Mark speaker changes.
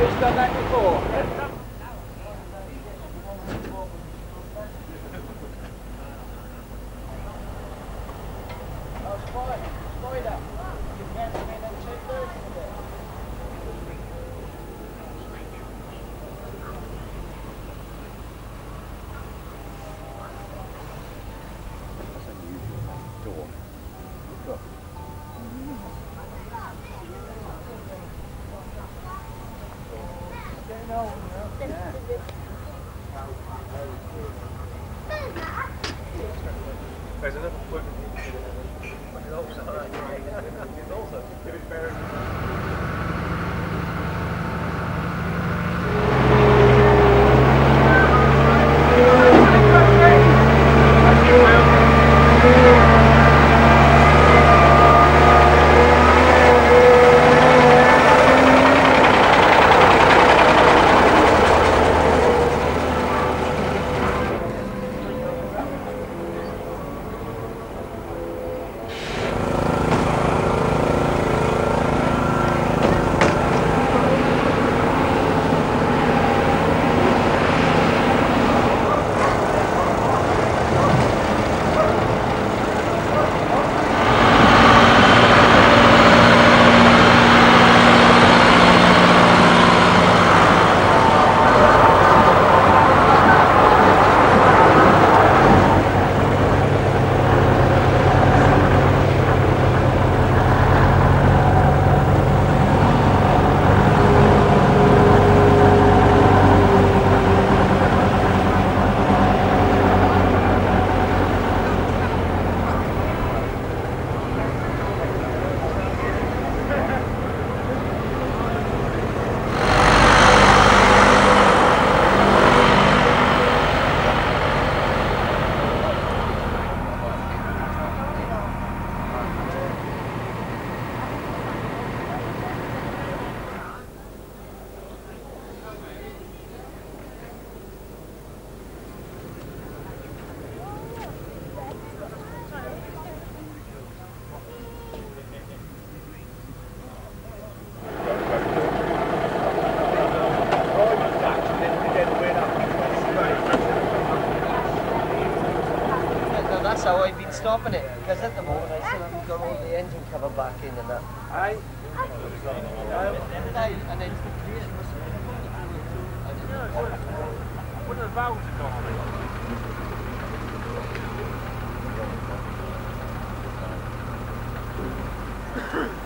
Speaker 1: just done that before.
Speaker 2: There's another point. It's also, it's also, it's better.
Speaker 3: stopping it because at the moment I still haven't got all the engine cover back in and that.
Speaker 2: Aye.
Speaker 3: And then
Speaker 2: the valves are gone.